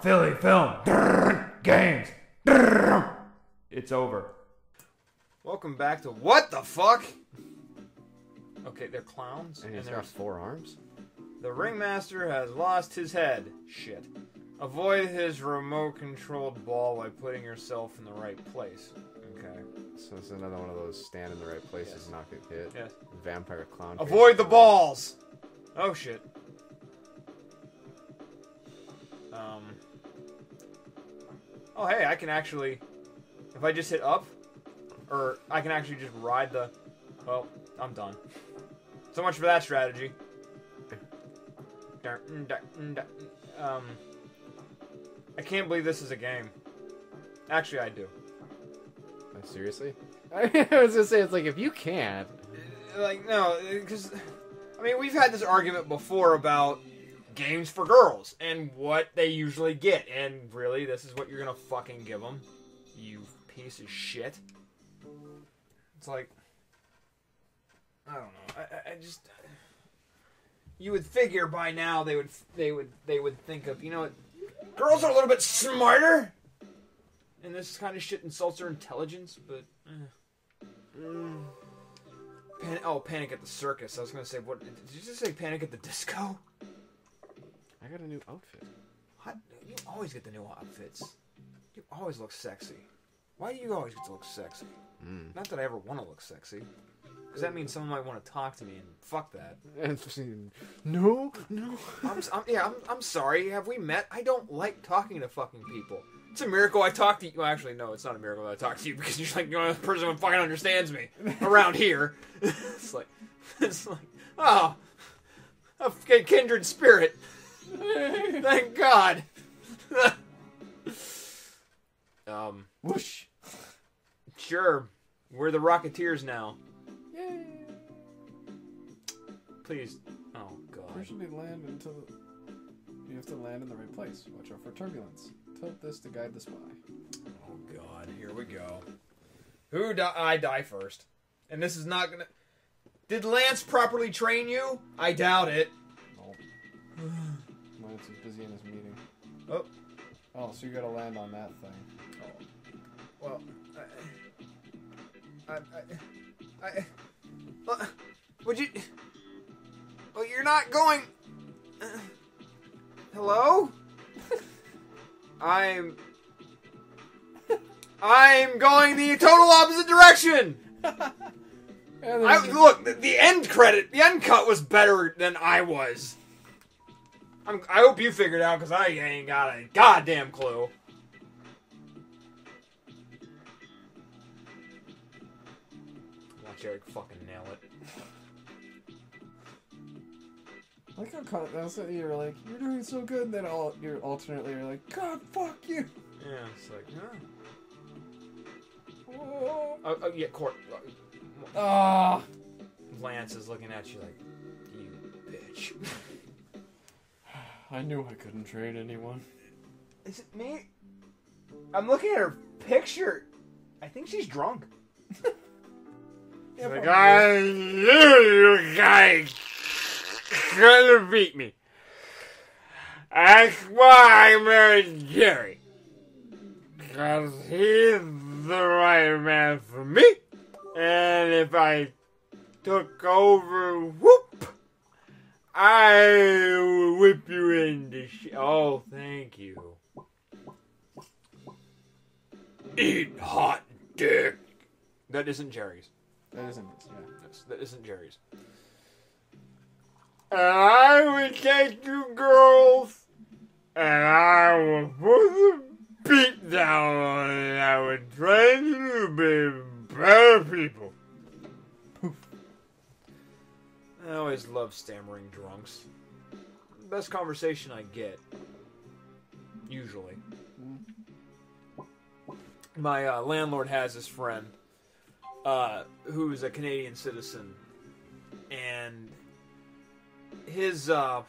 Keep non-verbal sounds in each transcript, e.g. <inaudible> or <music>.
Filly film. Games. It's over. Welcome back to what the fuck? Okay, they're clowns, And and, he's they're got four arms. The ringmaster has lost his head. Shit. Avoid his remote controlled ball by putting yourself in the right place. Okay. So it's another one of those stand in the right places Yes. and not get hit. Yes. Vampire clown. face. Avoid the balls! Oh shit. Um. Oh hey, I can actually. If I just hit up, or I can actually just ride the. Well, I'm done. So much for that strategy. Um. I can't believe this is a game. Actually, I do. Uh, Seriously? <laughs> I was gonna say it's like if you can't. like no because i mean we've had this argument before about games for girls and what they usually get and really this is what you're gonna fucking give them you piece of shit it's like i don't know i, I- I just you would figure by now they would they would they would think of you know girls are a little bit smarter and this kind of shit insults their intelligence but eh. Pan- oh, Panic at the Circus. I was gonna say, what? Did you just say Panic at the Disco? I got a new outfit. What? You always get the new outfits. You always look sexy. Why do you always get to look sexy? Mm. Not that I ever want to look sexy. Because that means someone might want to talk to me, and fuck that. <laughs> no, no. I'm, I'm, yeah, I'm, I'm sorry. Have we met? I don't like talking to fucking people. It's a miracle I talk to you. Well, actually, no, it's not a miracle that I talk to you <laughs> because you're like the only person who fucking understands me around here. <laughs> it's like, it's like, oh, a kindred spirit. <laughs> Thank God. <laughs> um, Whoosh. sure, we're the Rocketeers now. Yay. Please. Oh God. Usually land until you have to land in the right place. Watch out for turbulence. Tilt this to guide the spy. Oh God, here we go. Who di- I die first, and this is not gonna. Did Lance properly train you? I doubt it. Is busy in his meeting. Oh. Oh, so you gotta land on that thing. Well, I, I, I, I uh, would you? Well, you're not going. uh, hello. <laughs> I'm. I'm going the total opposite direction. <laughs> I, look, the, the end credit, the end cut was better than I was. I'm, I hope you figured out because I ain't got a goddamn clue. Watch Eric fucking nail it. I like how con- that's what you're like, you're doing so good, and then all you're alternately you're like, God fuck you. Yeah, it's like, huh? Oh. Oh, oh yeah, Court. Ah. Lance is looking at you like, you bitch. <laughs> I knew I couldn't trade anyone. Is it me? I'm looking at her picture. I think she's drunk. <laughs> Yeah, like, probably. I knew you guys couldn't beat me. That's why I married Jerry. Because he's the right man for me. And if I took over, whoop, I would whip you into sh- Oh, thank you. Eat hot dick. That isn't Jerry's. That isn't, yeah. That's, that isn't Jerry's. And I would take you girls, and I would put the beat down on it. and I would train you to be better people. I always love stammering drunks. Best conversation I get. Usually. My uh, landlord has this friend uh, who's a Canadian citizen, and his uh,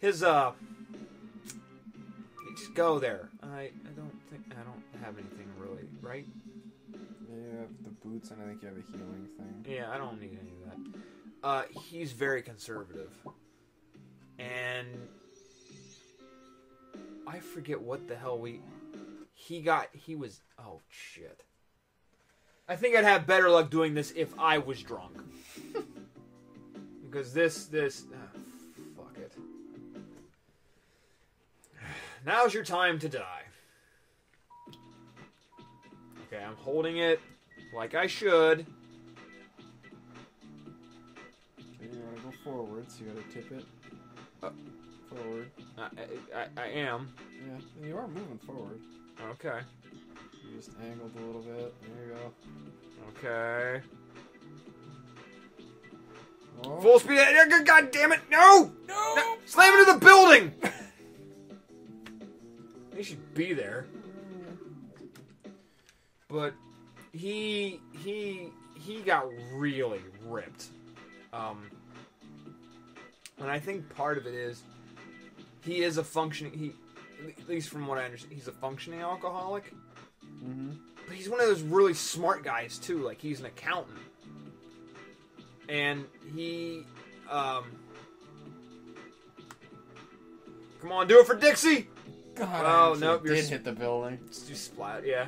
his uh, just go there. I I don't think I don't have anything really, right? You have the boots, and I think you have a healing thing. Yeah, I don't need any of that. Uh, he's very conservative, and I forget what the hell we. He got. He was. Oh shit. I think I'd have better luck doing this if I was drunk. <laughs> because this this. ah, fuck it. Now's your time to die. Okay, I'm holding it like I should. Forward, so you gotta tip it. Uh. forward. I, I, I am. Yeah, and you are moving forward. Okay. You just angled a little bit. There you go. Okay. Oh. Full speed. God damn it! No! No! No! Slam into the building! <laughs> he should be there. But he he he got really ripped. Um, and I think part of it is he is a functioning he at least from what I understand he's a functioning alcoholic. Mm-hmm. But he's one of those really smart guys too. Like he's an accountant, and he, um, come on, do it for Dixie. God, Oh, nope, you're did s- hit the building. You splat, yeah.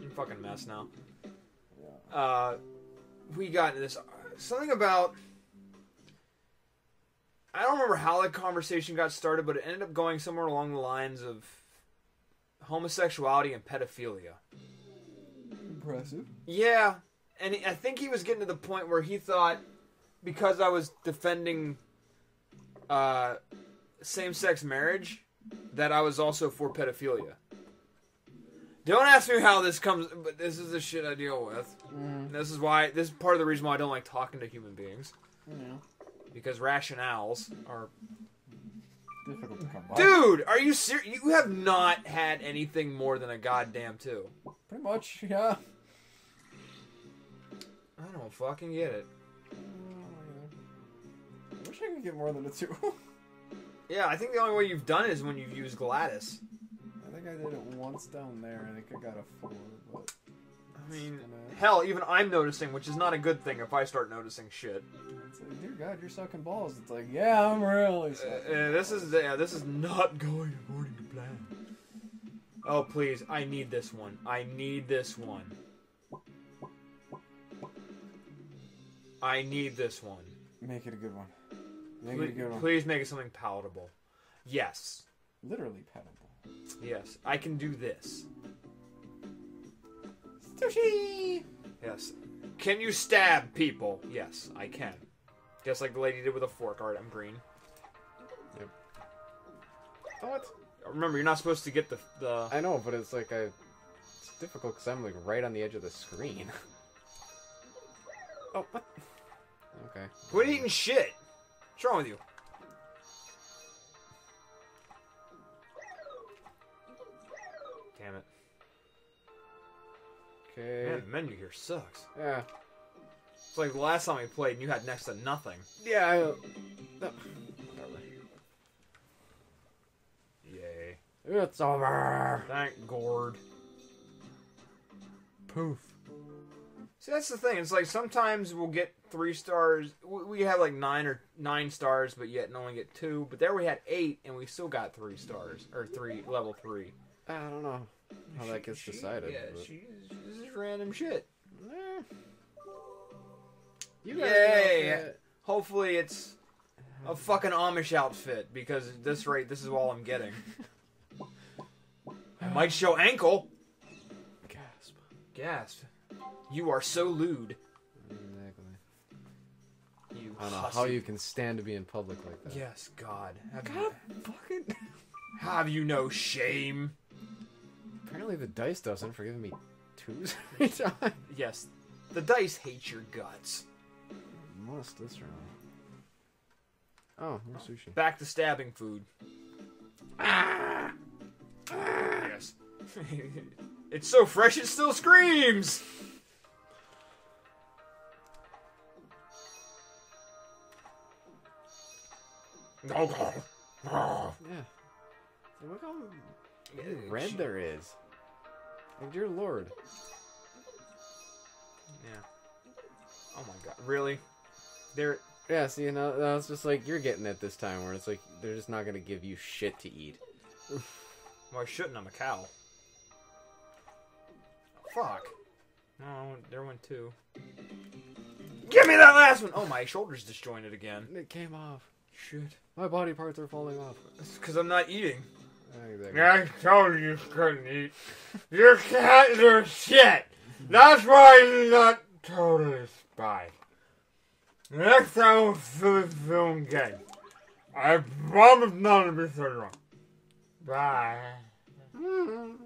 You're fucking mess now. Yeah. Uh, we got into this something about. I don't remember how the conversation got started, but it ended up going somewhere along the lines of homosexuality and pedophilia. Impressive. Yeah, and I think he was getting to the point where he thought because I was defending uh, same-sex marriage that I was also for pedophilia. Don't ask me how this comes, but this is the shit I deal with. Mm, This is why. This is part of the reason why I don't like talking to human beings know, because rationales are. difficult to come by. Dude, are you serious? You have not had anything more than a goddamn two. Pretty much, yeah. I don't fucking get it. I wish I could get more than a two. <laughs> Yeah, I think the only way you've done it is when you've used Gladys. I think I did it once down there. I think I got a four, but I mean, gonna- hell, even I'm noticing, which is not a good thing if I start noticing shit. It's like, dear God, you're sucking balls. It's like, yeah, I'm really Uh, sucking. uh, this is yeah, this is not going according to plan. Oh please, I need this one. I need this one. I need this one. Make it a good one. Make Please, it a good one. please make it something palatable. Yes, Literally palatable. yes, I can do this. Sushi. Yes. Can you stab people? Yes, I can. Just like the lady did with a fork. Alright, I'm green. Oh, what? Remember, you're not supposed to get the the. I know, but it's like I. It's difficult because I'm like right on the edge of the screen. <laughs> oh, what? Okay. Quit eating shit. What's wrong with you? Damn it. Okay. Man, the menu here sucks. Yeah. It's like the last time we played and you had next to nothing. Yeah. I, no. Yay. It's over. Thank Gord. Poof. See, that's the thing. It's like sometimes we'll get three stars. We have like nine or nine stars, but yet only get two. But there we had eight, and we still got three stars or three level three. I don't know how that gets She- decided. Yeah, but- she, this is random shit. You Yay. got an outfit. Hopefully, it's a fucking Amish outfit because at this rate, this is all I'm getting. I might show ankle. Gasp. Gasp! You are so lewd. Exactly. You I don't know hussy. how you can stand to be in public like that. Yes, God. Have, God you, fucking. <laughs> have you no shame? Apparently the dice doesn't for giving me twos every <laughs> time. Yes, the dice hate your guts. This round. Oh, more sushi. Back to stabbing food. Ah! Yes. <laughs> it's so fresh it still screams! Yeah. Look how red there is. Like, dear lord. Yeah. Oh my god. Really? There. Yeah, see, you know, I was just like you're getting it this time, where it's like they're just not gonna give you shit to eat. <laughs> Well, I shouldn't. I'm a cow. Fuck. No, there went two. Give me that last one! Oh, my shoulder's disjointed again. It came off. Shit. My body parts are falling off. It's because I'm not eating. Exactly. I told you you couldn't eat. Your cats are shit. That's why you're not totally spy. Next time we'll film film game. I promise not to be so wrong. Bye. Mm-hmm.